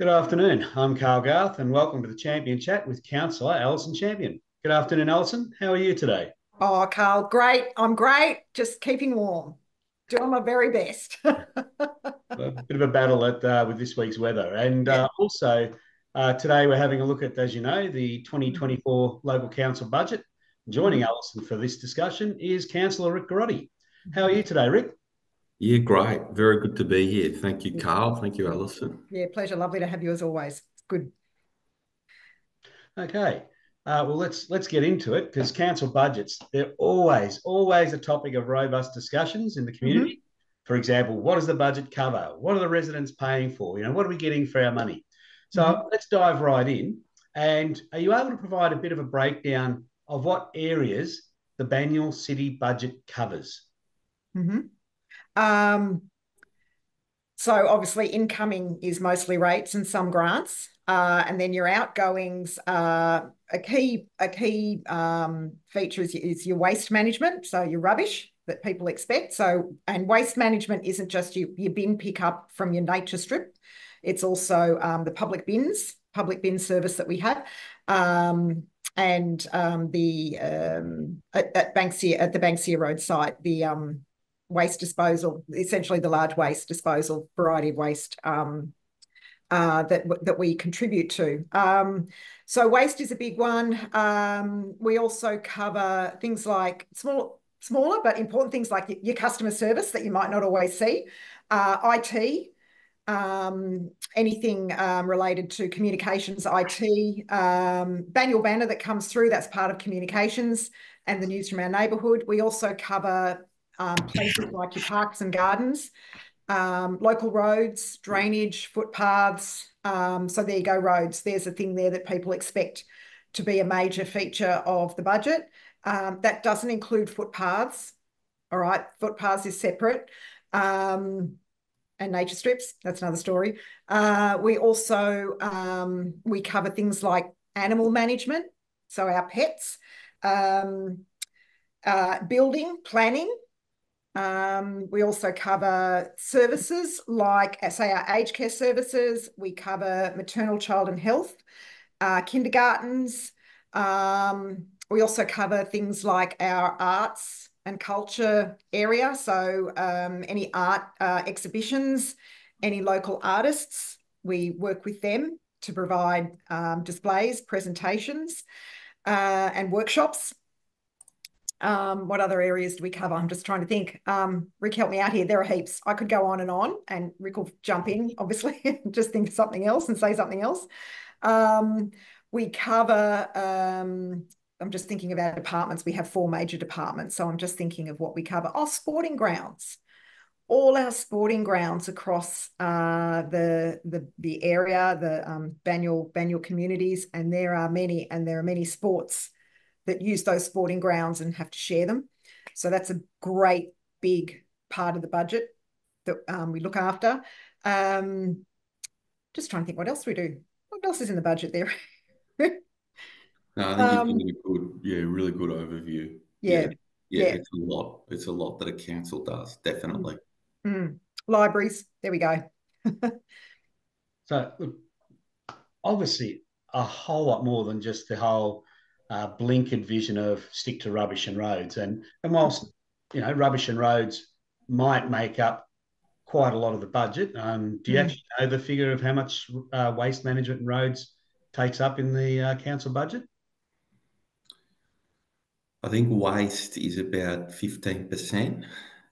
Good afternoon. I'm Carl Garth, and welcome to the Champion Chat with Councillor Alison Champion. Good afternoon, Alison. How are you today? Oh, Carl, great. I'm great. Just keeping warm. Doing my very best. a bit of a battle at, uh, with this week's weather. And uh, also, uh, today we're having a look at, as you know, the 2024 local council budget. Joining Alison for this discussion is Councillor Rick Garotti. How are you today, Rick? Yeah, great. Very good to be here. Thank you, Carl. Thank you, Alison. Yeah, pleasure. Lovely to have you as always. Good. Okay. Uh, well, let's let's get into it because council budgets they're always always a topic of robust discussions in the community. Mm-hmm. For example, what does the budget cover? What are the residents paying for? You know, what are we getting for our money? So mm-hmm. let's dive right in. And are you able to provide a bit of a breakdown of what areas the Banyule City budget covers? Mm-hmm. Um, so obviously incoming is mostly rates and some grants. Uh, and then your outgoings are a key a key um, feature is, is, your waste management, so your rubbish that people expect. So and waste management isn't just your, your bin pickup from your nature strip; it's also um, the public bins, public bin service that we have, um, and um, the um, at, at Banksia at the Banksia Road site the um, waste disposal, essentially the large waste disposal variety of waste um, uh, that that we contribute to. Um, so waste is a big one. Um, we also cover things like small, smaller but important things like your customer service that you might not always see, uh, IT. Um, anything um, related to communications, IT, um, Banner that comes through, that's part of communications and the news from our neighbourhood. We also cover um, places like your parks and gardens, um, local roads, drainage, footpaths. Um, so there you go, roads. There's a thing there that people expect to be a major feature of the budget. Um, that doesn't include footpaths. All right, footpaths is separate. Um, and nature strips, that's another story. Uh, we also, um, we cover things like animal management, so our pets, um, uh, building, planning, um, we also cover services like, say, our aged care services. We cover maternal, child and health, uh, kindergartens. Um, we also cover things like our arts and culture area. So um, any art uh, exhibitions, any local artists, we work with them to provide um, displays, presentations, uh, and workshops. Um, what other areas do we cover? I'm just trying to think. Um, Rick, help me out here. There are heaps. I could go on and on, and Rick will jump in, obviously, just think of something else and say something else. Um, we cover, um, I'm just thinking of our departments. We have four major departments. So I'm just thinking of what we cover. Oh, sporting grounds. All our sporting grounds across uh, the, the the area, the um, Banyule, Banyule communities, and there are many, and there are many sports that use those sporting grounds and have to share them. So that's a great big part of the budget that um, we look after. Um, just trying to think what else we do. What else is in the budget there? no, I think um, you've given a good, yeah, really good overview. Yeah, yeah, yeah, yeah, it's a lot. It's a lot that a council does, definitely. Mm. Libraries, there we go. so, obviously, a whole lot more than just the whole uh, blinkered vision of stick to rubbish and roads. And and whilst you know rubbish and roads might make up quite a lot of the budget, um, do you mm. actually know the figure of how much uh, waste management and roads takes up in the uh, council budget? I think waste is about fifteen percent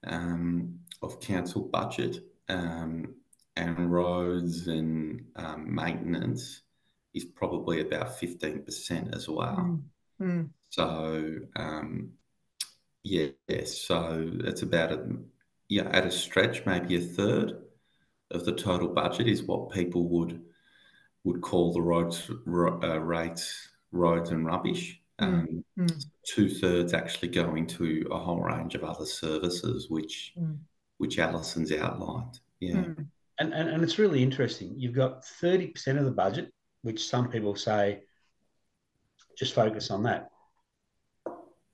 um, of council budget, um, and roads and um, maintenance is probably about 15% as well. Mm. Mm. So, um, yeah, so it's about, a, yeah, at a stretch, maybe a third of the total budget is what people would would call the roads uh, rates, roads and rubbish. Mm. Um, mm. Two thirds actually going to a whole range of other services, which mm. which Alison's outlined. Yeah, mm. and, and and it's really interesting. You've got thirty percent of the budget which some people say just focus on that.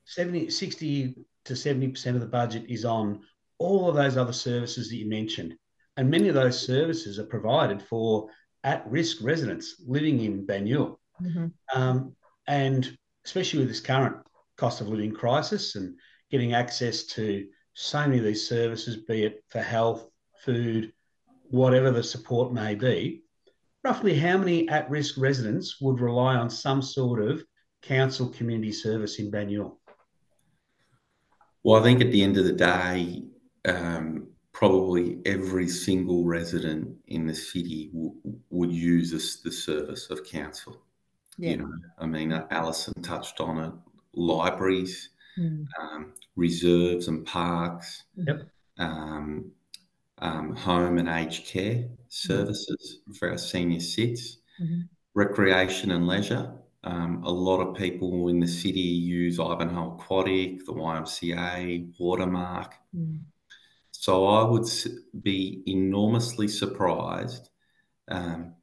70, 60 to 70% of the budget is on all of those other services that you mentioned. And many of those services are provided for at-risk residents living in Banyule. Mm-hmm. Um, and especially with this current cost of living crisis and getting access to so many of these services, be it for health, food, whatever the support may be, roughly how many at risk residents would rely on some sort of council community service in Banyule? Well, I think at the end of the day, um, probably every single resident in the city w- would use this, the service of council. Yeah. You know, I mean, Alison touched on it. Libraries, mm. um, reserves and parks, yep. um, um, home and aged care services mm. for our senior cits, mm-hmm. recreation and leisure. Um, a lot of people in the city use Ivanhoe Aquatic, the YMCA, WaterMarc. Mm. So I would be enormously surprised. Um,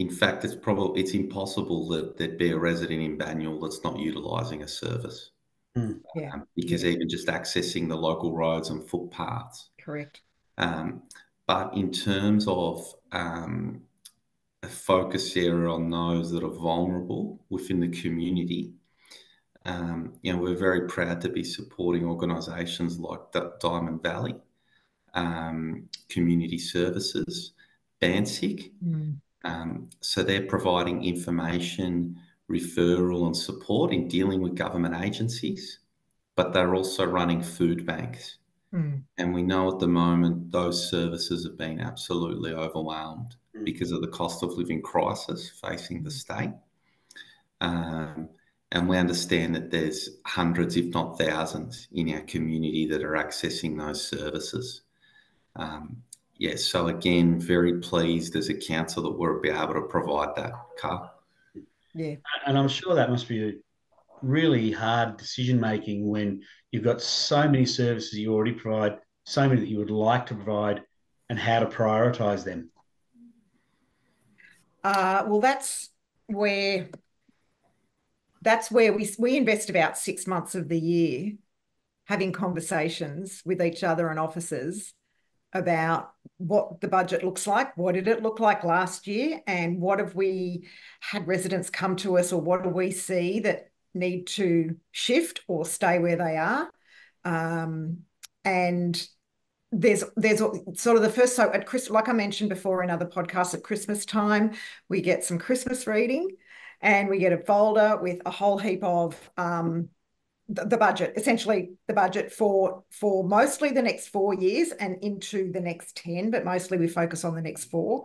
in fact, it's probably it's impossible that there'd be a resident in Banyule that's not utilising a service. Mm. Yeah. Um, because yeah. even just accessing the local roads and footpaths. Correct. Um, but in terms of um, a focus area on those that are vulnerable within the community, um, you know, we're very proud to be supporting organisations like Diamond Valley um, Community Services, BANSIC. Mm. Um, so they're providing information, referral, and support in dealing with government agencies, but they're also running food banks. Mm. And we know at the moment those services have been absolutely overwhelmed mm. because of the cost of living crisis facing the state. Um, and we understand that there's hundreds, if not thousands, in our community that are accessing those services. Um, yeah, so again, very pleased as a council that we'll be able to provide that, Carl. Yeah. And I'm sure that must be a really hard decision making when you've got so many services you already provide, so many that you would like to provide, and how to prioritize them? Uh, well, that's where that's where we we invest about six months of the year having conversations with each other and officers about what the budget looks like. What did it look like last year? And what have we had residents come to us, or what do we see that need to shift or stay where they are. Um, and there's there's sort of the first so at Chris like I mentioned before in other podcasts at Christmas time we get some Christmas reading and we get a folder with a whole heap of um, the, the budget essentially the budget for for mostly the next four years and into the next 10 but mostly we focus on the next four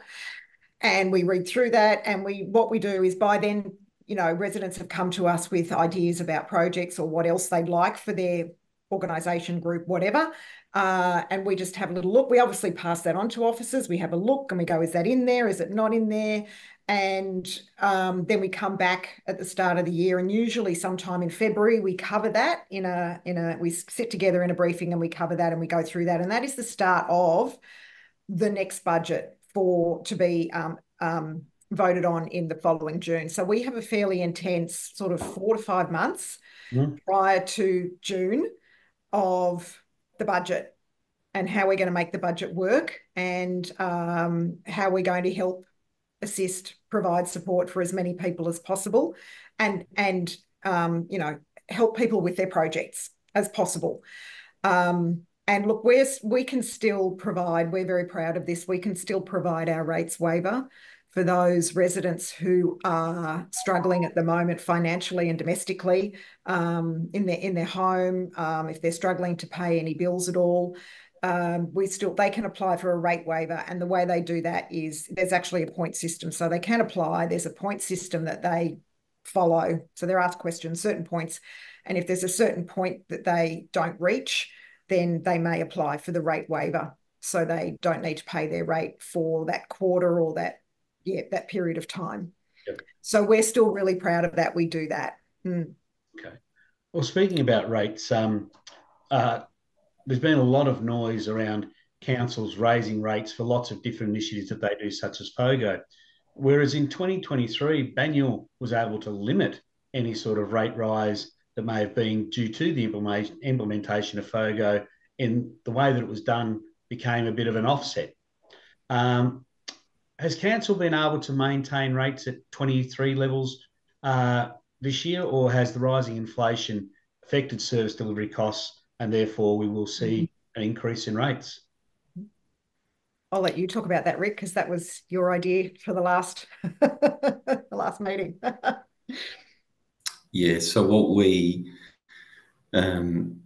and we read through that and we what we do is by then you know, residents have come to us with ideas about projects or what else they'd like for their organisation, group, whatever. Uh, and we just have a little look. We obviously pass that on to officers. We have a look and we go, is that in there? Is it not in there? And um, then we come back at the start of the year, and usually sometime in February we cover that in a in a we sit together in a briefing and we cover that and we go through that, and that is the start of the next budget for to be um, um, voted on in the following June. So we have a fairly intense sort of four to five months mm. prior to June of the budget and how we're going to make the budget work and um, how we're going to help assist, provide support for as many people as possible, and and um, you know help people with their projects as possible. Um, and look, we're we can still provide. We're very proud of this. We can still provide our rates waiver for those residents who are struggling at the moment financially and domestically um, in their in their home, um, if they're struggling to pay any bills at all. Um, we still they can apply for a rate waiver. And the way they do that is there's actually a point system. So they can apply. There's a point system that they follow. So they're asked questions certain points. And if there's a certain point that they don't reach then they may apply for the rate waiver. So they don't need to pay their rate for that quarter or that yeah, that period of time. Yep. So we're still really proud of that. We do that. Mm. Okay. Well, speaking about rates, um, uh, there's been a lot of noise around councils raising rates for lots of different initiatives that they do, such as FOGO. Whereas in 2023, Banyule was able to limit any sort of rate rise that may have been due to the implementation of FOGO in the way that it was done became a bit of an offset. Um, has council been able to maintain rates at 23 levels uh, this year, or has the rising inflation affected service delivery costs, and therefore we will see an increase in rates? I'll let you talk about that, Rick, because that was your idea for the last the last meeting. yeah. So what we um,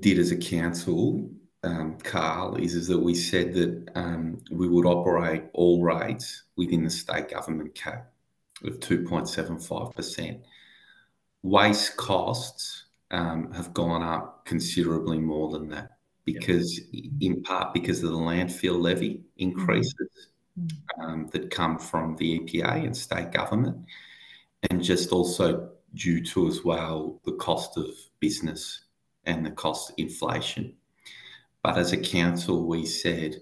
did as a council, um, Carl, is, is that we said that um, we would operate all rates within the state government cap of 2.75%. Waste costs um, have gone up considerably more than that because, yep. in part, because of the landfill levy increases mm-hmm. that come from the EPA and state government, and just also due to as well the cost of business and the cost inflation. But as a council, we said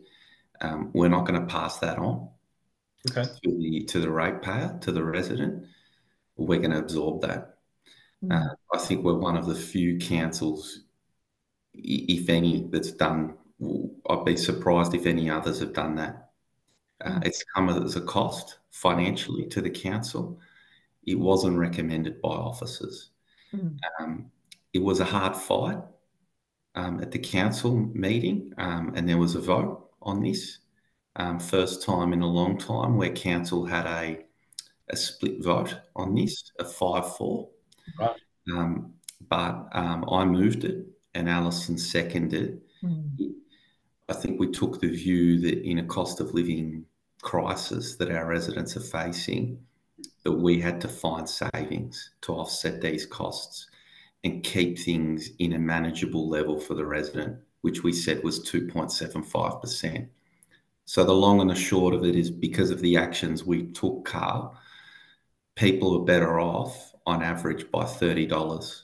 um, we're not going to pass that on okay. to the to the ratepayer, to the resident. We're going to absorb that. Mm. Uh, I think we're one of the few councils if any, that's done. I'd be surprised if any others have done that. Uh, mm. it's come as a cost financially to the council. It wasn't recommended by officers. Mm. Um, it was a hard fight um, at the council meeting, um, and there was a vote on this. Um, first time in a long time where council had a a split vote on this, a five four. Right. Um, but um, I moved it and Alison seconded, mm. I think we took the view that in a cost of living crisis that our residents are facing, that we had to find savings to offset these costs and keep things in a manageable level for the resident, which we said was 2.75%. So the long and the short of it is because of the actions we took, Carl, people are better off on average by $30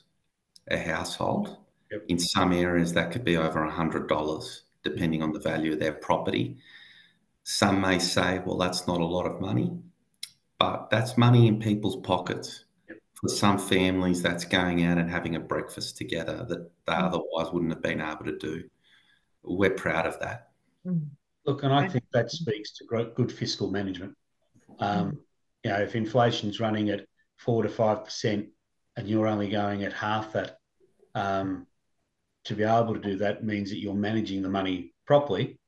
a household Yep. In some areas, that could be over $100, depending on the value of their property. Some may say, well, that's not a lot of money, but that's money in people's pockets. Yep. For some families, that's going out and having a breakfast together that they mm. otherwise wouldn't have been able to do. We're proud of that. Mm. Look, and I think that speaks to good fiscal management. Um, mm. you know, if inflation's running at four to five percent, and you're only going at half that, um, to be able to do that means that you're managing the money properly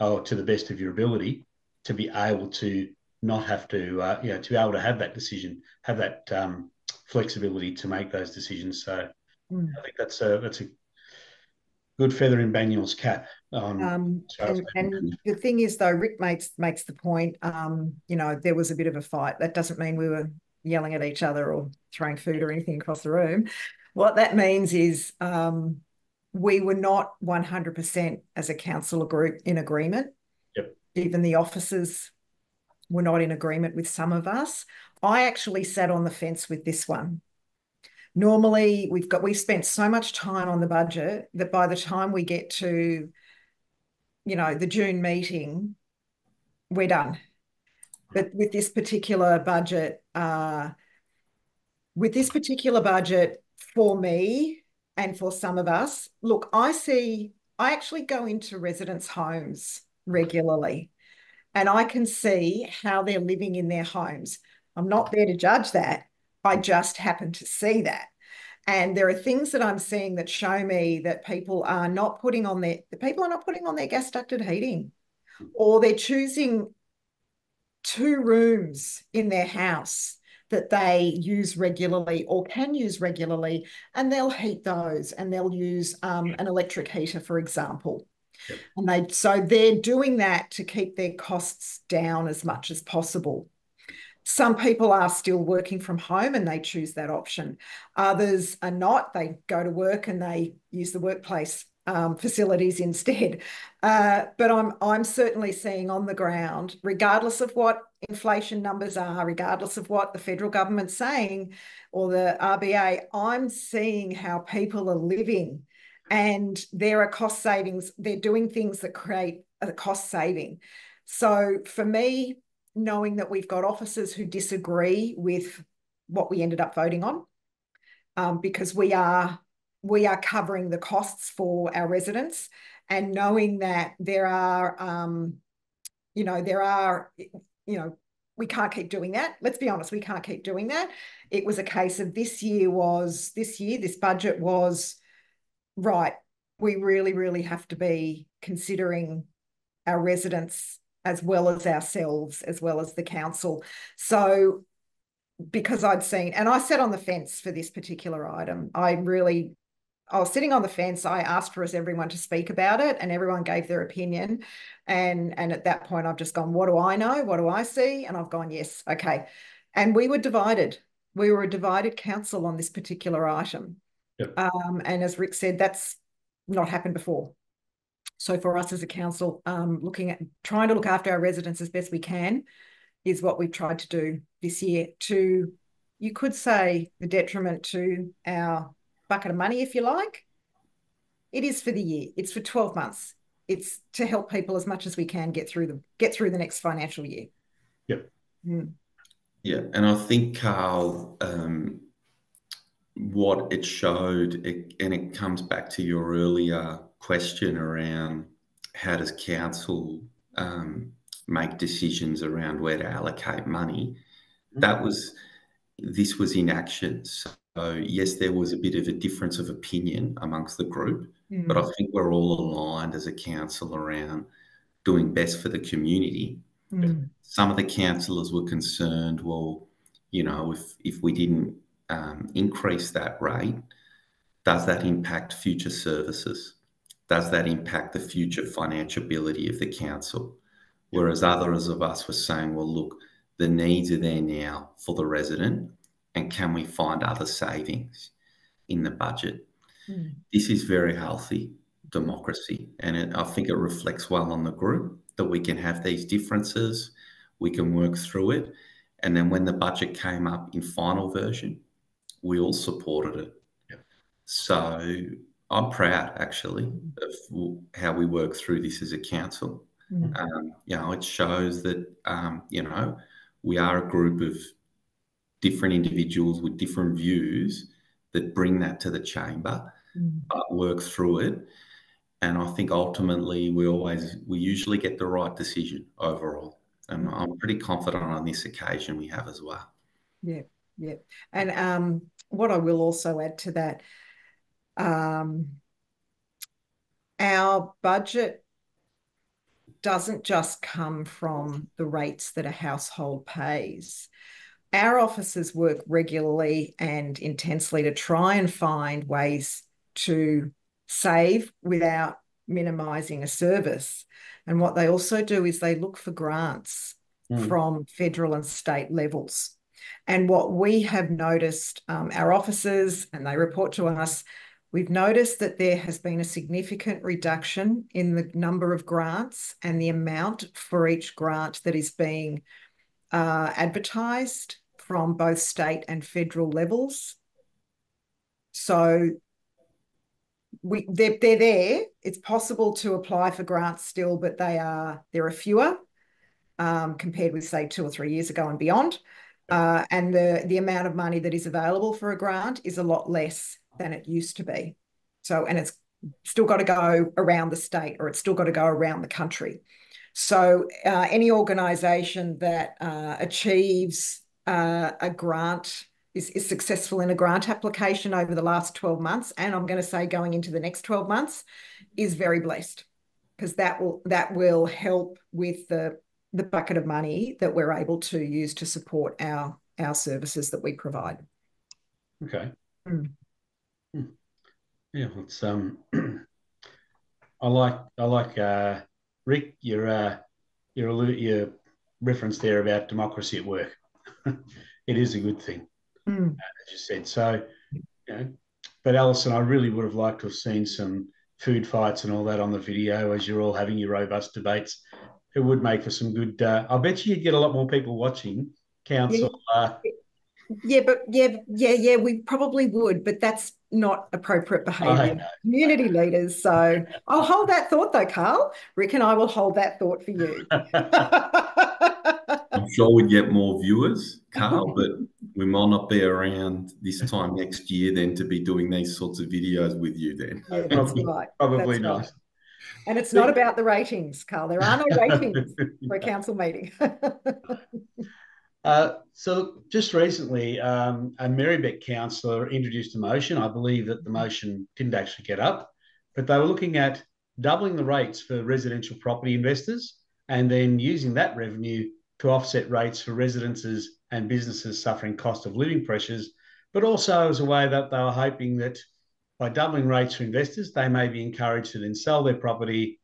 or to the best of your ability to be able to not have to, uh, you know, to be able to have that decision, have that um, flexibility to make those decisions. So mm. I think that's a that's a good feather in Banyule's cap. Um, um, and, and the thing is, though, Rick makes makes the point. Um, you know, there was a bit of a fight. That doesn't mean we were yelling at each other or throwing food or anything across the room. What that means is um, we were not 100% as a council group in agreement. Yep. Even the officers were not in agreement with some of us. I actually sat on the fence with this one. Normally, we've got we've spent so much time on the budget that by the time we get to, you know, the June meeting, we're done. But with this particular budget, uh, with this particular budget, for me, and for some of us, look, I see, I actually go into residents' homes regularly and I can see how they're living in their homes. I'm not there to judge that. I just happen to see that. And there are things that I'm seeing that show me that people are not putting on their the people are not putting on their gas ducted heating, or they're choosing two rooms in their house that they use regularly or can use regularly, and they'll heat those and they'll use um, an electric heater, for example. And they so they're doing that to keep their costs down as much as possible. Some people are still working from home and they choose that option. Others are not. They go to work and they use the workplace um, facilities instead. Uh, but I'm I'm certainly seeing on the ground, regardless of what inflation numbers are, regardless of what the federal government's saying or the RBA, I'm seeing how people are living, and there are cost savings. They're doing things that create a cost saving. So for me, knowing that we've got officers who disagree with what we ended up voting on, um, because we are we are covering the costs for our residents and knowing that there are um, you know, there are, you know, we can't keep doing that. Let's be honest, we can't keep doing that. It was a case of this year was this year, this budget was right. We really, really have to be considering our residents as well as ourselves, as well as the council. So, because I'd seen, and I sat on the fence for this particular item, I really I was sitting on the fence. I asked for everyone to speak about it, and everyone gave their opinion. And and at that point, I've just gone, what do I know? What do I see? And I've gone, yes, okay. And we were divided. We were a divided council on this particular item. Yep. Um, and as Rick said, that's not happened before. So for us as a council, um, looking at trying to look after our residents as best we can is what we've tried to do this year. To you could say the detriment to our bucket of money, if you like. It is for the year. It's for 12 months. It's to help people as much as we can get through the get through the next financial year. Yep. Mm. Yeah, and I think Carl, um, what it showed, it, and it comes back to your earlier question around how does council um, make decisions around where to allocate money. Mm-hmm. That was this was in action. So yes, there was a bit of a difference of opinion amongst the group, mm. but I think we're all aligned as a council around doing best for the community. Mm. Some of the councillors were concerned, well, you know, if, if we didn't increase that rate, does that impact future services? Does that impact the future financial ability of the council? Whereas others of us were saying, well, look, the needs are there now for the resident and can we find other savings in the budget? Mm. This is very healthy democracy, and it, I think it reflects well on the group that we can have these differences, we can work through it, and then when the budget came up in final version, we all supported it. So I'm proud actually of how we work through this as a council. Um, you know, it shows that um, you know we are a group of different individuals with different views that bring that to the chamber, mm. but work through it. And I think ultimately we always, we usually get the right decision overall. And. I'm pretty confident on this occasion we have as well. Yeah, yeah. And um, what I will also add to that, um, our budget doesn't just come from the rates that a household pays our officers work regularly and intensely to try and find ways to save without minimizing a service. And what they also do is they look for grants mm. from federal and state levels. And what we have noticed, um, our officers, and they report to us, we've noticed that there has been a significant reduction in the number of grants and the amount for each grant that is being uh, advertised from both state and federal levels. So we they're, they're there. It's possible to apply for grants still, but they are there are fewer um, compared with say two or three years ago and beyond. Uh, and the the amount of money that is available for a grant is a lot less than it used to be. So and it's still got to go around the state or it's still got to go around the country. So uh, any organisation that uh, achieves uh, a grant is, is successful in a grant application over the last 12 months, and I'm going to say going into the next 12 months, is very blessed because that will that will help with the the bucket of money that we're able to use to support our our services that we provide. Okay. Mm. Yeah, it's um, I like I like uh, Rick your uh, your your reference there about democracy at work. it is a good thing, mm. as you said. So, you know, but Alison, I really would have liked to have seen some food fights and all that on the video as you're all having your robust debates. It would make for some good. Uh, I bet you you'd get a lot more people watching council. Yeah. Uh, yeah, but yeah, yeah, yeah, we probably would, but that's not appropriate behaviour. Community leaders. So I'll hold that thought though, Carl. Rick and I will hold that thought for you. I'm sure we'd get more viewers, Carl, but we might not be around this time next year then to be doing these sorts of videos with you then. Yeah, that's right. Probably that's not. Right. And it's not about the ratings, Carl. There are no ratings for a council meeting. uh, so just recently, um, a Merri-bek councillor introduced a motion. I believe that the motion didn't actually get up, but they were looking at doubling the rates for residential property investors and then using that revenue to offset rates for residences and businesses suffering cost of living pressures, but also as a way that they were hoping that by doubling rates for investors, they may be encouraged to then sell their property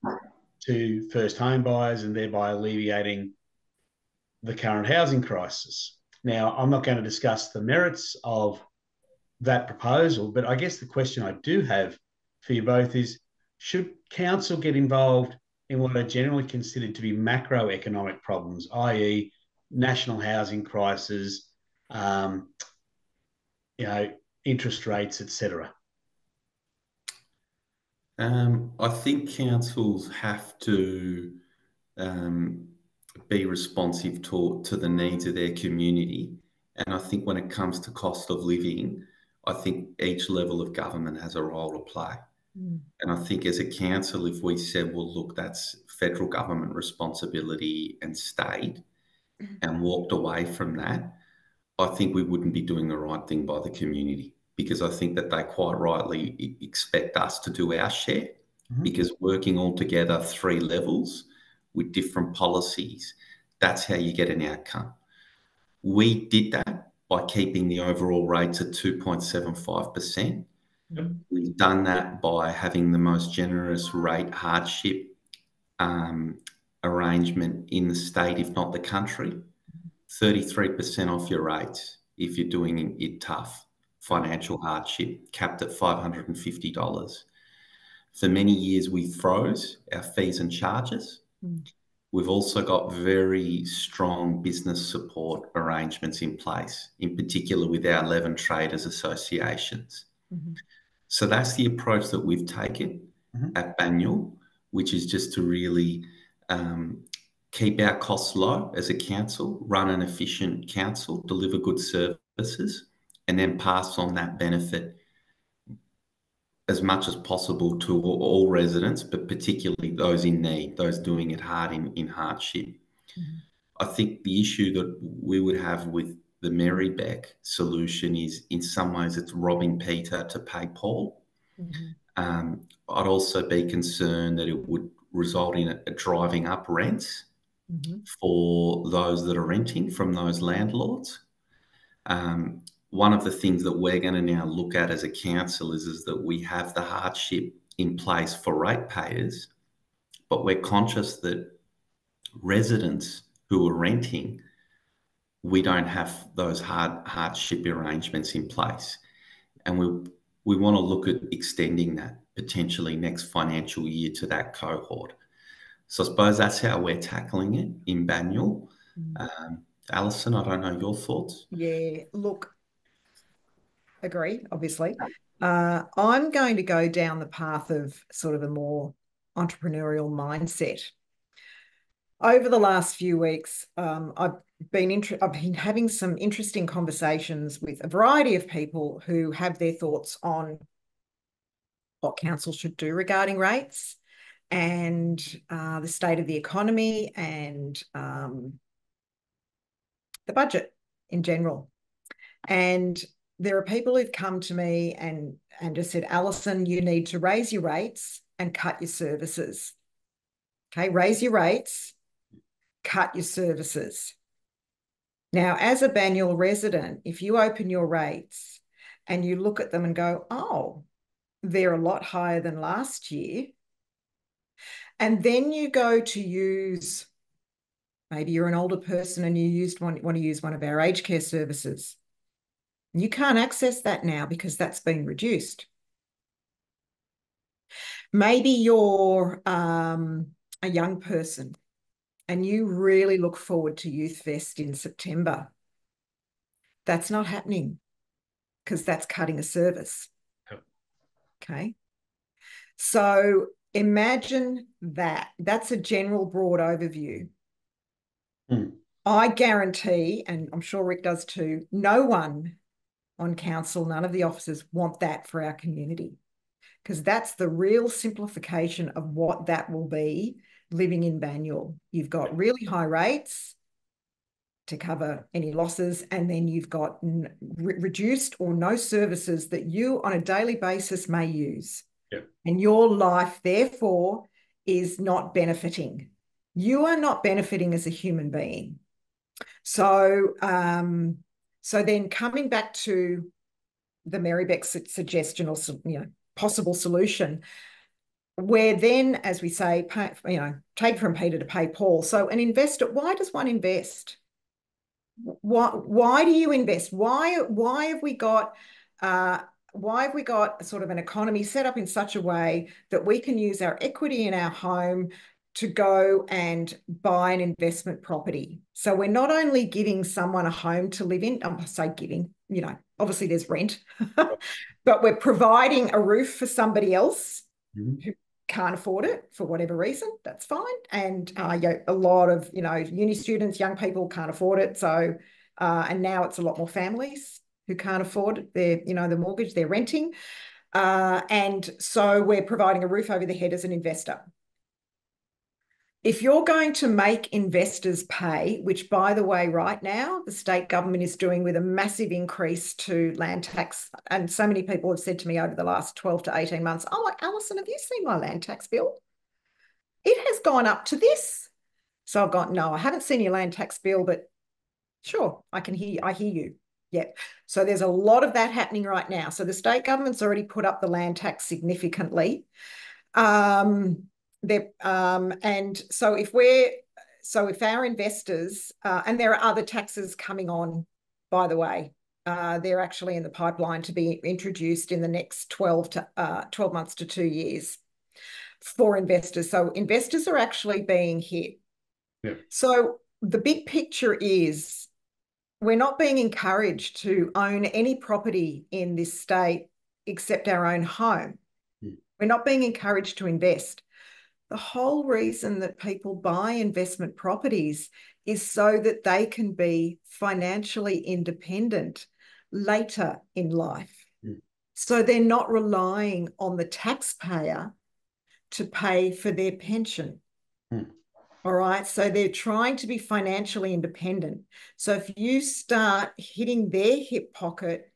to first home buyers and thereby alleviating the current housing crisis. Now, I'm not going to discuss the merits of that proposal, but I guess the question I do have for you both is should council get involved in what are generally considered to be macroeconomic problems, i.e., national housing crisis, um, you know, interest rates, etc.? Um, I think councils have to um, be responsive to, to the needs of their community. And I think when it comes to cost of living, I think each level of government has a role to play. Mm. And I think as a council, if we said, well, look, that's federal government responsibility and state, mm. and walked away from that, I think we wouldn't be doing the right thing by the community because I think that they quite rightly expect us to do our share mm-hmm. because working all together three levels with different policies, that's how you get an outcome. We did that by keeping the overall rates at 2.75%. Yep. We've done that by having the most generous rate hardship um, arrangement in the state, if not the country. 33% off your rates if you're doing it tough financial hardship, capped at $550. For many years, we froze our fees and charges. Mm. We've also got very strong business support arrangements in place, in particular with our 11 traders associations. Mm-hmm. So that's the approach that we've taken mm-hmm. at Banyule, which is just to really um, keep our costs low as a council, run an efficient council, deliver good services, and then pass on that benefit as much as possible to all residents, but particularly those in need, those doing it hard in, in hardship. Mm-hmm. I think the issue that we would have with the Merri-bek solution is in some ways it's robbing Peter to pay Paul. Mm-hmm. Um, I'd also be concerned that it would result in a, a driving up rents mm-hmm. for those that are renting from those landlords. Um, one of the things that we're going to now look at as a council is, is that we have the hardship in place for ratepayers, but we're conscious that residents who are renting, we don't have those hard hardship arrangements in place. And we we want to look at extending that potentially next financial year to that cohort. So I suppose that's how we're tackling it in Banyule. Mm. Um, Alison, I don't know your thoughts. Yeah, look, agree, obviously. Uh, I'm going to go down the path of sort of a more entrepreneurial mindset. Over the last few weeks, um, I've been I've been having some interesting conversations with a variety of people who have their thoughts on what council should do regarding rates and uh, the state of the economy and um, the budget in general. And there are people who've come to me and and just said, Alison, you need to raise your rates and cut your services. Okay, raise your rates, cut your services. Now, as a Banyule resident, if you open your rates and you look at them and go, oh, they're a lot higher than last year, and then you go to use, maybe you're an older person and you used one, want to use one of our aged care services you can't access that now because that's been reduced. Maybe you're um, a young person and you really look forward to Youth Fest in September. That's not happening because that's cutting a service. Okay. So imagine that. That's a general broad overview. Mm. I guarantee, and I'm sure Rick does too, no one on council, none of the officers want that for our community. because that's the real simplification of what that will be living in Banyule. You've got really high rates to cover any losses, and then you've got re reduced or no services that you on a daily basis may use. Yep. And your life, therefore, is not benefiting. You are not benefiting as a human being. So, um, so then coming back to the Merri-Bek su suggestion or you know possible solution, where then, as we say, pay, you know, take from Peter to pay Paul. So an investor, why does one invest? Why why do you invest? Why why have we got uh, why have we got sort of an economy set up in such a way that we can use our equity in our home to go and buy an investment property. So we're not only giving someone a home to live in, I'm say giving, you know, obviously there's rent, but we're providing a roof for somebody else mm-hmm. who can't afford it for whatever reason. That's fine. And uh, you know, a lot of, you know, uni students, young people can't afford it. So, uh, and now it's a lot more families who can't afford their, you know, the mortgage, they're renting. Uh, and so we're providing a roof over the head as an investor if you're going to make investors pay, which by the way, right now, the state government is doing with a massive increase to land tax. And so many people have said to me over the last 12 to 18 months, oh, Alison, have you seen my land tax bill? It has gone up to this. So I've gone, no, I haven't seen your land tax bill, but sure, I can hear, you. I hear you. Yep. So there's a lot of that happening right now. So the state government's already put up the land tax significantly. Um, um, and so if we're so if our investors uh, and there are other taxes coming on, by the way, uh, they're actually in the pipeline to be introduced in the next 12 to uh, 12 months to two years for investors. So investors are actually being hit. Yeah. So the big picture is we're not being encouraged to own any property in this state except our own home. Mm. We're not being encouraged to invest. The whole reason that people buy investment properties is so that they can be financially independent later in life. Mm. So they're not relying on the taxpayer to pay for their pension. Mm. All right. So they're trying to be financially independent. So if you start hitting their hip pocket,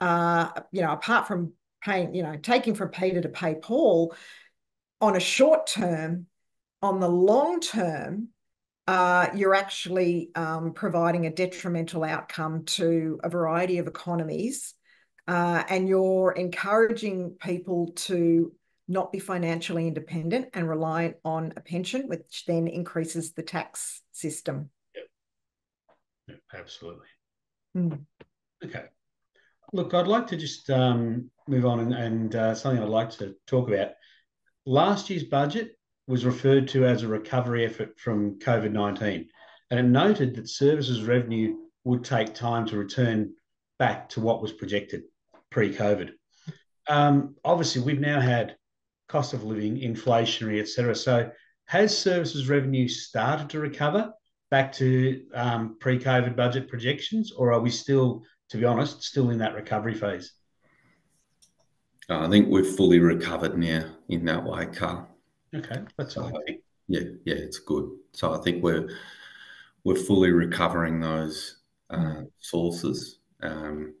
uh, you know, apart from paying, you know, taking from Peter to pay Paul, on a short term, on the long term, uh, you're actually um, providing a detrimental outcome to a variety of economies, uh, and you're encouraging people to not be financially independent and reliant on a pension, which then increases the tax system. Yep. yep absolutely. Mm. Okay. Look, I'd like to just um, move on and, and uh, something I'd like to talk about last year's budget was referred to as a recovery effort from COVID 19, and it noted that services revenue would take time to return back to what was projected pre COVID. Um, obviously, we've now had cost of living, inflationary, etc. So, has services revenue started to recover back to um, pre COVID budget projections, or are we still, to be honest, still in that recovery phase? I think we've fully recovered now in that way, Carl. Okay, that's all. Yeah, yeah, it's good. So I think we're we're fully recovering those uh, sources, um,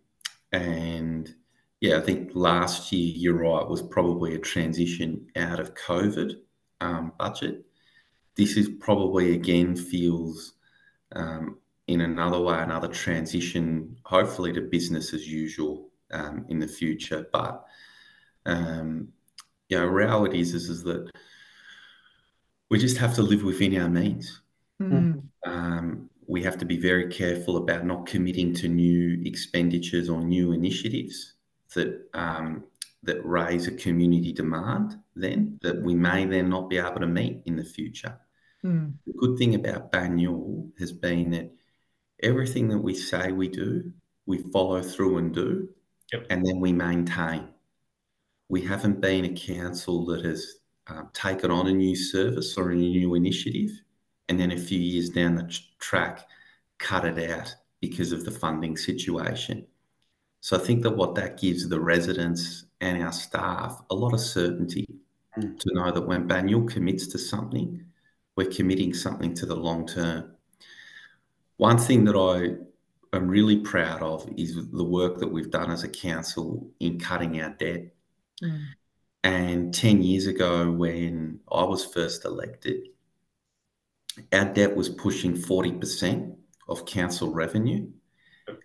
and yeah, I think last year you're right was probably a transition out of COVID um, budget. This is probably again feels um, in another way another transition, hopefully to business as usual um, in the future, but um, you know, reality is, is, is that we just have to live within our means. Mm. Um, we have to be very careful about not committing to new expenditures or new initiatives that um, that raise a community demand. Then that we may then not be able to meet in the future. Mm. The good thing about Banyule has been that everything that we say we do, we follow through and do, yep. and then we maintain we haven't been a council that has uh, taken on a new service or a new initiative and then a few years down the track cut it out because of the funding situation. So I think that what that gives the residents and our staff a lot of certainty Mm. to know that when Banyule commits to something, we're committing something to the long term. One thing that I am really proud of is the work that we've done as a council in cutting our debt. And 10 years ago, when I was first elected, our debt was pushing 40% of council revenue.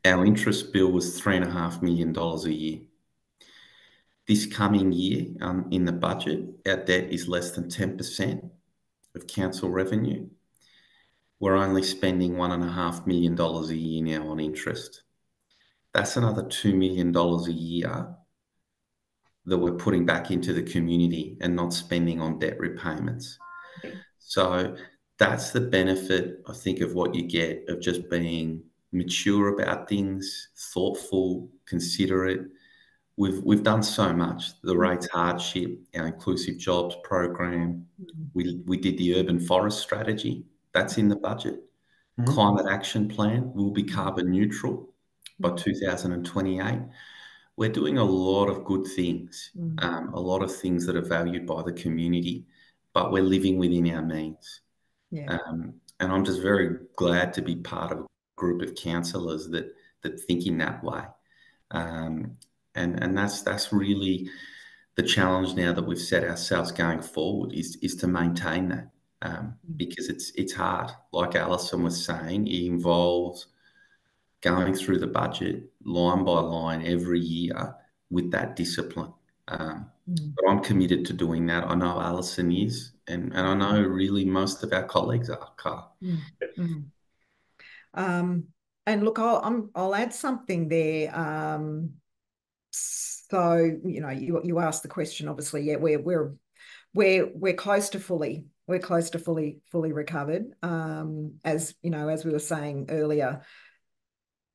Our interest bill was $3.5 million a year. This coming year, um, in the budget, our debt is less than 10% of council revenue. We're only spending $1.5 million a year now on interest. That's another $2 million a year that we're putting back into the community and not spending on debt repayments. So that's the benefit, I think, of what you get of just being mature about things, thoughtful, considerate. We've we've done so much. The rates hardship, our inclusive jobs program. We we did the urban forest strategy. That's in the budget. Mhm. Climate action plan will be carbon neutral by 2028. We're doing a lot of good things, Mm. um, a lot of things that are valued by the community, but we're living within our means. Yeah. Um, and I'm just very glad to be part of a group of councillors that that think in that way. Um, and and that's that's really the challenge now that we've set ourselves going forward is is to maintain that um, because it's it's hard. Like Alison was saying, it involves going through the budget line by line every year with that discipline. Um, Mm. but I'm committed to doing that. I know Alison is, and, and I know really most of our colleagues are, Carl. Mm. Um, and look, I'll I'm, I'll add something there. Um, so you know, you you asked the question. Obviously, yeah, we're we're we're we're close to fully we're close to fully fully recovered. Um, as you know, as we were saying earlier,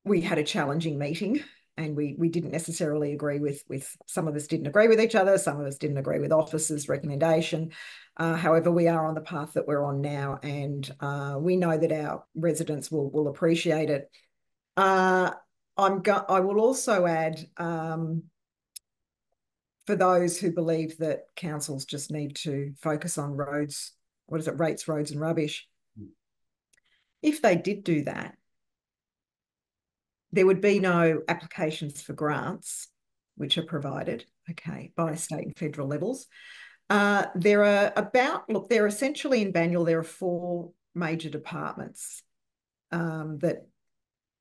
we had a challenging meeting. And we we didn't necessarily agree with with some of us didn't agree with each other. Some of us didn't agree with officers' recommendation. Uh, however, we are on the path that we're on now, and uh, we know that our residents will will appreciate it. Uh, I'm go- I will also add um, for those who believe that councils just need to focus on roads. What is it? Rates, roads, and rubbish. If they did do that, there would be no applications for grants, which are provided, okay, by state and federal levels. Uh, there are about, look, there are essentially in Banyule, there are four major departments um, that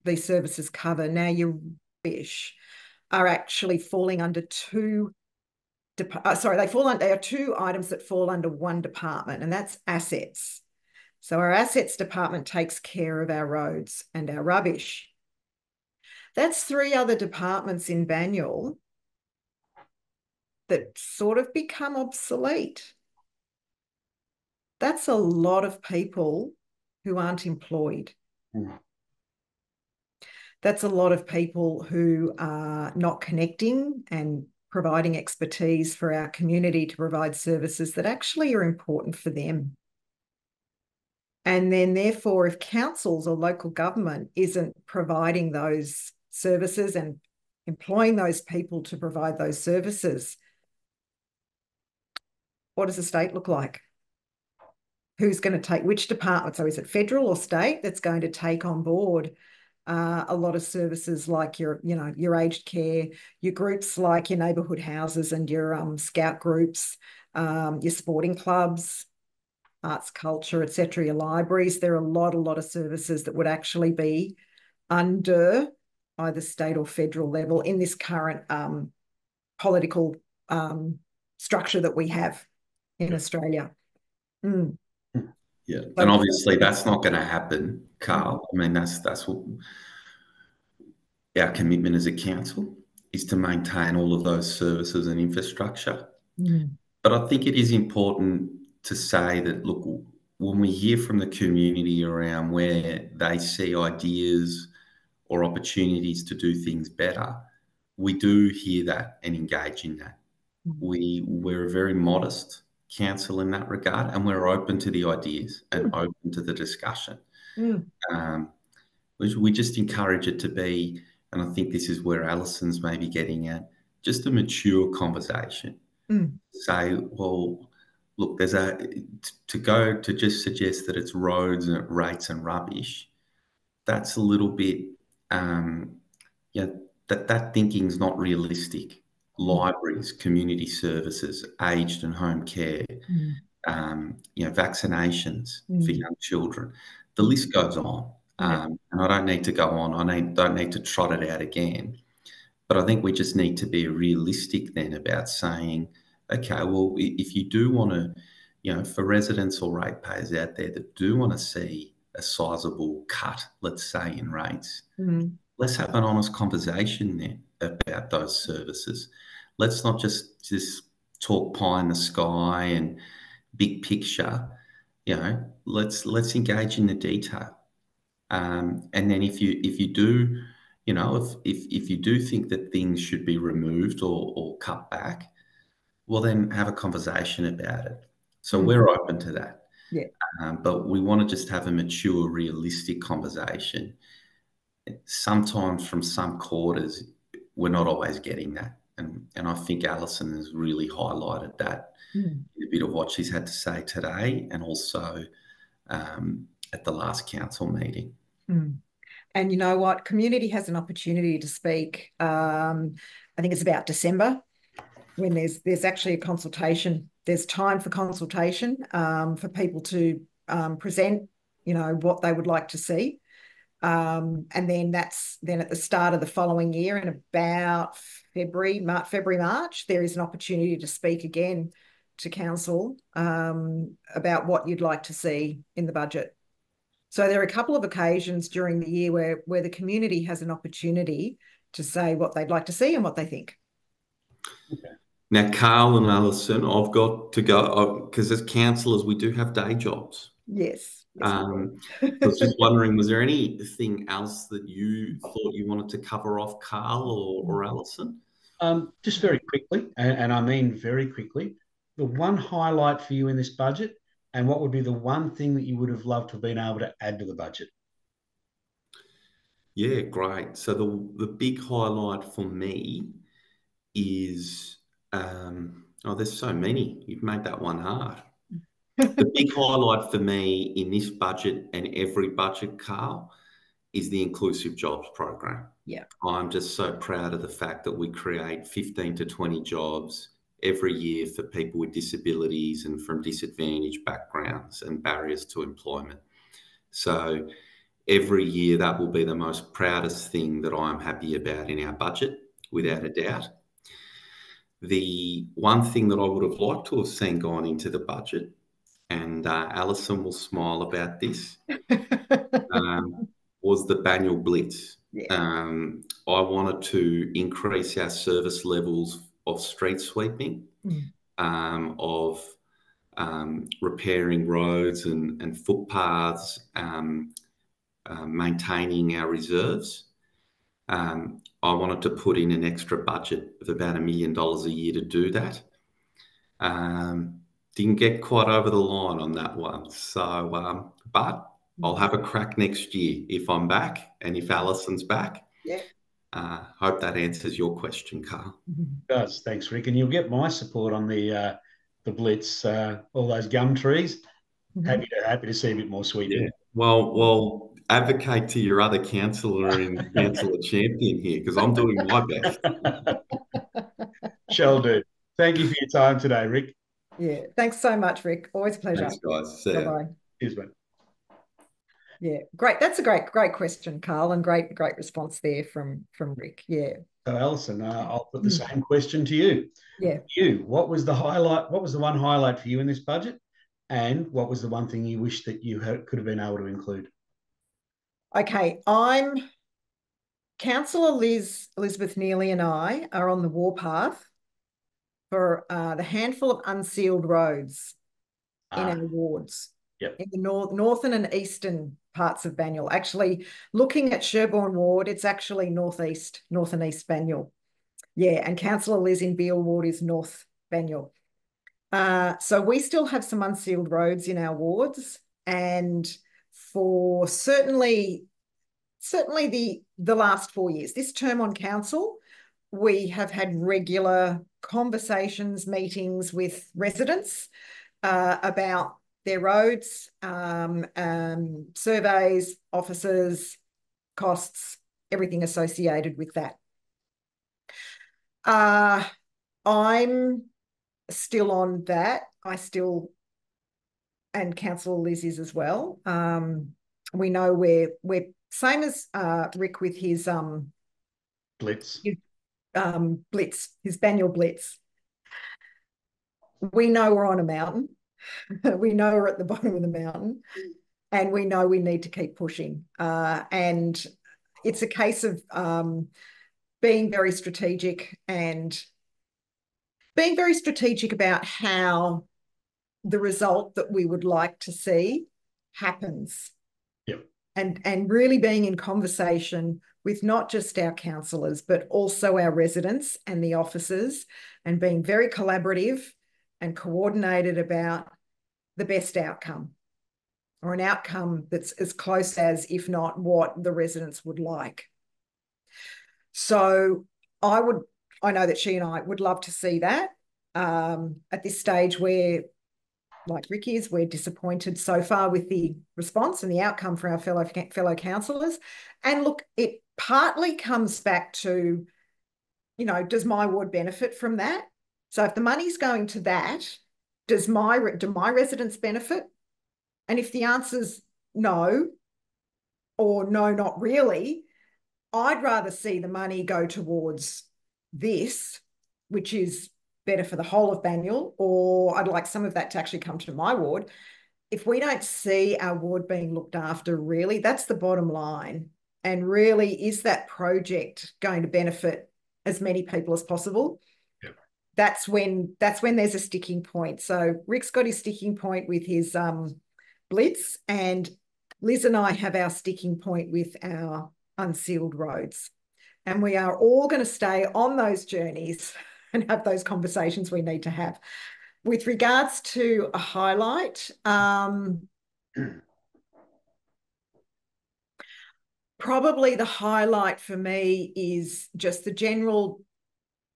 these services cover. Now, your rubbish are actually falling under two, uh, sorry, they fall under, they are two items that fall under one department, and that's assets. So our assets department takes care of our roads and our rubbish. That's three other departments in Banyule that sort of become obsolete. That's a lot of people who aren't employed. Mm. That's a lot of people who are not connecting and providing expertise for our community to provide services that actually are important for them. And then, therefore, if councils or local government isn't providing those services and employing those people to provide those services, what does the state look like? Who's going to take which department? So, is it federal or state that's going to take on board uh, a lot of services like your, you know, your aged care, your groups like your neighbourhood houses and your um, scout groups, um, your sporting clubs, arts, culture, etc., your libraries. There are a lot, a lot of services that would actually be under either state or federal level in this current um, political um, structure that we have in Australia. Mm. Yeah, and obviously that's not going to happen, Carl. I mean, that's that's what our commitment as a council is to maintain all of those services and infrastructure. Mm. But I think it is important to say that look, when we hear from the community around where they see ideas or opportunities to do things better, we do hear that and engage in that. Mm. We we're a very modest council in that regard, and we're open to the ideas and Mm. open to the discussion. Mm. Um, we, we just encourage it to be and I think this is where Alison's maybe getting at, just a mature conversation. Mm. Say, well, look, there's a to go to just suggest that it's roads and rates and rubbish. That's a little bit, um, yeah, that that thinking is not realistic. Libraries, community services, aged and home care, Mm. um, you know, vaccinations for Mm. young children. The list goes on, um, and I don't need to go on. I need, don't need to trot it out again. But I think we just need to be realistic then about saying, okay, well, if you do want to, you know, for residents or ratepayers out there that do want to see a sizable cut, let's say, in rates, Mm. let's have an honest conversation then about those services. Let's not just just talk pie in the sky and big picture. You know, let's let's engage in the detail. Um, and then if you if you do, you know, if if if you do think that things should be removed or or cut back, well then have a conversation about it. So Mm. we're open to that. Yeah. Um, but we want to just have a mature, realistic conversation sometimes from some quarters, we're not always getting that. And, and I think Alison has really highlighted that Mm. in a bit of what she's had to say today and also um, at the last council meeting. Mm. And you know what? Community has an opportunity to speak. Um, I think it's about December when there's there's actually a consultation. There's time for consultation um, for people to um, present, you know, what they would like to see. Um, and then that's then at the start of the following year in about February, March, February, March, there is an opportunity to speak again to council um, about what you'd like to see in the budget. So there are a couple of occasions during the year where where the community has an opportunity to say what they'd like to see and what they think. Now, Carl and Alison, I've got to go because as councillors, we do have day jobs. Yes. yes, Um. I was just wondering, was there anything else that you thought you wanted to cover off, Carl or, or Alison? Um, just very quickly, and, and I mean very quickly, the one highlight for you in this budget, and what would be the one thing that you would have loved to have been able to add to the budget? Yeah, great. So the the big highlight for me is um, oh, there's so many. You've made that one hard. the big highlight for me in this budget and every budget, Carl, is the inclusive jobs program. Yeah. I'm just so proud of the fact that we create 15 to 20 jobs every year for people with disabilities and from disadvantaged backgrounds and barriers to employment. So every year that will be the most proudest thing that I'm happy about in our budget, without a doubt. The one thing that I would have liked to have seen gone into the budget, and uh, Alison will smile about this, um, was the Banyule Blitz. Yeah. Um, I wanted to increase our service levels of street sweeping, Mm. um, of um, repairing roads and, and footpaths, um, uh, maintaining our reserves. Um, I wanted to put in an extra budget of about a million dollars a year to do that. Um, didn't get quite over the line on that one. So, um, but I'll have a crack next year if I'm back and if Alison's back. Yeah. Uh, hope that answers your question, Carl. does. Thanks, Rick. And you'll get my support on the uh, the blitz. Uh, all those gum trees. Mhm. Happy to happy to see a bit more sweeping. Yeah. Well, well, advocate to your other councillor and councillor champion here because I'm doing my best. Shall do. Thank you for your time today, Rick. Yeah. Thanks so much, Rick. Always a pleasure. Thanks, guys. See Bye bye. Cheers, mate. Yeah, great. That's a great, great question, Carl, and great, great response there from from Rick. Yeah, So, Alison, uh, I'll put the Mm. same question to you. yeah. You, what was the highlight? What was the one highlight for you in this budget? And what was the one thing you wish that you had, could have been able to include? Okay, I'm Councillor Liz Elizabeth Nealy and I are on the warpath for uh, the handful of unsealed roads in Ah, our wards. Yep. In the north, northern and eastern parts of Banyule. Actually, looking at Sherbourne Ward, it's actually northeast, north and east Banyule. Yeah, and Councillor Liz in Beale Ward is North Banyule. Uh, so we still have some unsealed roads in our wards, and for certainly, certainly the the last four years. This term on council, we have had regular conversations, meetings with residents uh, about their roads, um, um, surveys, offices, costs, everything associated with that. Uh, I'm still on that. I still, and Councillor Liz is as well. Um, we know we're we're same as uh, Rick with his um, blitz, his, um, blitz, his Banyule blitz. We know we're on a mountain. we know we're at the bottom of the mountain, and we know we need to keep pushing. Uh, and it's a case of um, being very strategic and being very strategic about how the result that we would like to see happens. Yep. And, and really being in conversation with not just our councillors, but also our residents and the officers, and being very collaborative and coordinated about the best outcome or an outcome that's as close as, if not what the residents would like. So I would, I know that she and I would love to see that um, at this stage where, like Ricky is, we're disappointed so far with the response and the outcome for our fellow fellow councillors. And look, it partly comes back to, you know, does my ward benefit from that? So if the money's going to that, does my do my residents benefit? And if the answer's no, or no, not really, I'd rather see the money go towards this, which is better for the whole of Banyule, or I'd like some of that to actually come to my ward. If we don't see our ward being looked after, really, that's the bottom line. And really, is that project going to benefit as many people as possible? That's when that's when there's a sticking point. So Rick's got his sticking point with his um, blitz, and Liz and I have our sticking point with our unsealed roads. And we are all going to stay on those journeys and have those conversations we need to have. With regards to a highlight, um, probably the highlight for me is just the general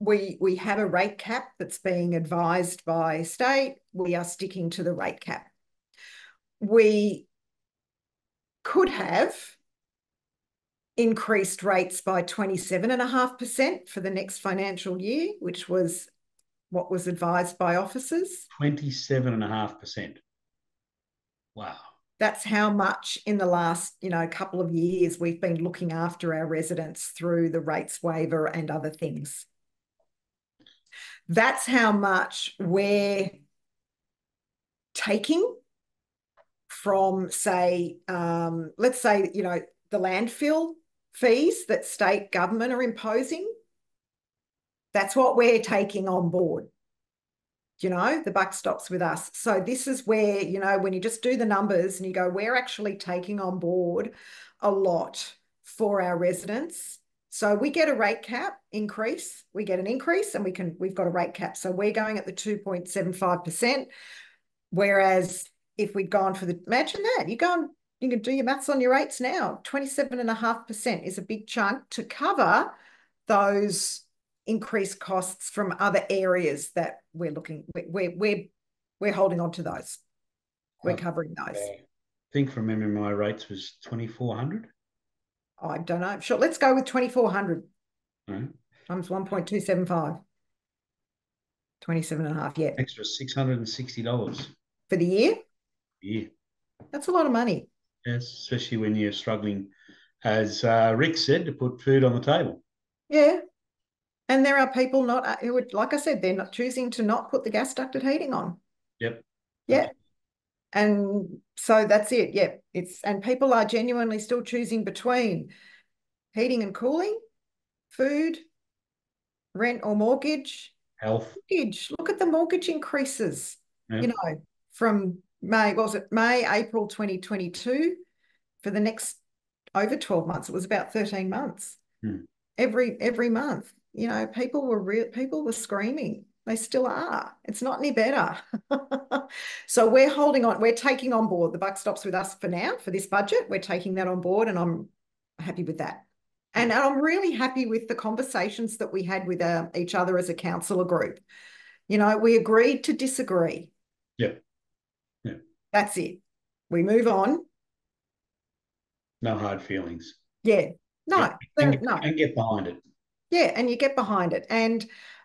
we we have a rate cap that's being advised by state we are sticking to the rate cap we could have increased rates by 27.5% for the next financial year, which was what was advised by officers. 27.5%. Wow. That's how much in the last, you know, couple of years we've been looking after our residents through the rates waiver and other things. That's how much we're taking from, say, um, let's say, you know, the landfill fees that state government are imposing. That's what we're taking on board. You know, the buck stops with us. So this is where, you know, when you just do the numbers and you go, we're actually taking on board a lot for our residents. So we get a rate cap increase, we get an increase and we can, we've got a rate cap. So we're going at the 2.75%. Whereas if we'd gone for the, imagine that, you go and you can do your maths on your rates now. 27.5% is a big chunk to cover those increased costs from other areas that we're looking, we're, we're, we're holding on to those. We're um, covering those. I think from memory, my rates was 2,400. I don't know. Sure. Let's go with 2,400 right. times 1.275. 27 and a half, yeah. Extra $660. For the year? Yeah. That's a lot of money. Yes, especially when you're struggling, as uh, Rick said, to put food on the table. Yeah. And there are people not uh, who would, like I said, they're not choosing to not put the gas ducted heating on. Yep. Yeah. And so that's it. Yeah. It's and people are genuinely still choosing between heating and cooling, food, rent or mortgage, health. Mortgage. Look at the mortgage increases. Yep. You know, from May, was it May, April 2022 for the next over 12 months. It was about 13 months. Hmm. Every every month. You know, people were real people were screaming. They still are. It's not any better. so we're holding on, we're taking on board. The buck stops with us for now for this budget. We're taking that on board and I'm happy with that. And I'm really happy with the conversations that we had with uh, each other as a councillor group. You know, we agreed to disagree. Yeah. That's it. We move on. No hard feelings. Yeah. No, Yeah, And, no. and get behind it. Yeah, and you get behind it. And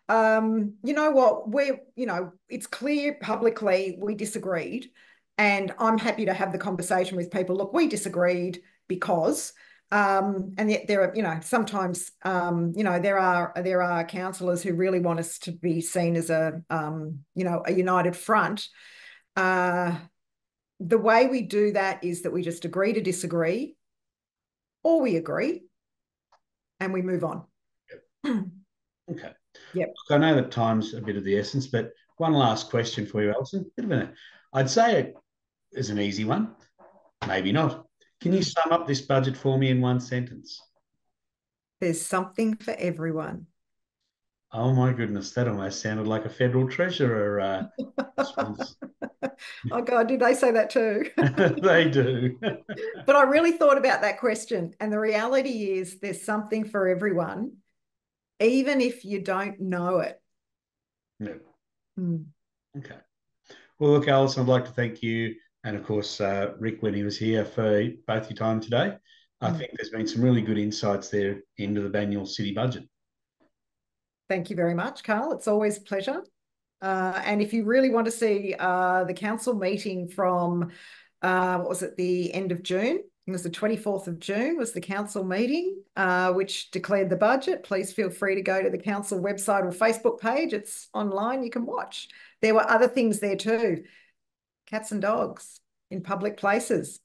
um, you know what? We're, you know, it's clear publicly we disagreed. And I'm happy to have the conversation with people. Look, we disagreed because um, and yet there are, you know, sometimes um, you know, there are there are councillors who really want us to be seen as a um, you know, a united front. Uh the way we do that is that we just agree to disagree, or we agree, and we move on. Okay. Yep. Look, I know that time's a bit of the essence, but one last question for you, Alison. Bit of an, I'd say it is an easy one. Maybe not. Can you sum up this budget for me in one sentence? There's something for everyone. Oh my goodness, that almost sounded like a federal treasurer uh. Oh God, did they say that too? they do. but I really thought about that question. And the reality is there's something for everyone, even if you don't know it. No. Hmm. Okay. Well, look, Alison, I'd like to thank you and, of course, uh, Rick when he was here for both your time today. I Mm. think there's been some really good insights there into the Banyule City budget. Thank you very much, Carl. It's always a pleasure. Uh, and if you really want to see uh, the council meeting from, uh, what was it, the end of June? It was the 24th of June was the council meeting, uh, which declared the budget. Please feel free to go to the council website or Facebook page. It's online, you can watch. There were other things there too. Cats and dogs in public places.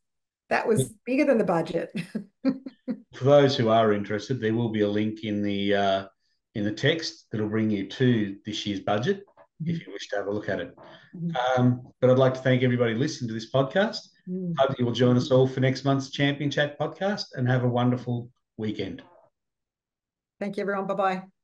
That was bigger than the budget. For those who are interested, there will be a link in the uh, in the text that'll bring you to this year's budget if you wish to have a look at it. Mhm. Um, but I'd like to thank everybody listening to this podcast. Mm. Hope you will join us all for next month's Champion Chat podcast and have a wonderful weekend. Thank you, everyone. Bye bye.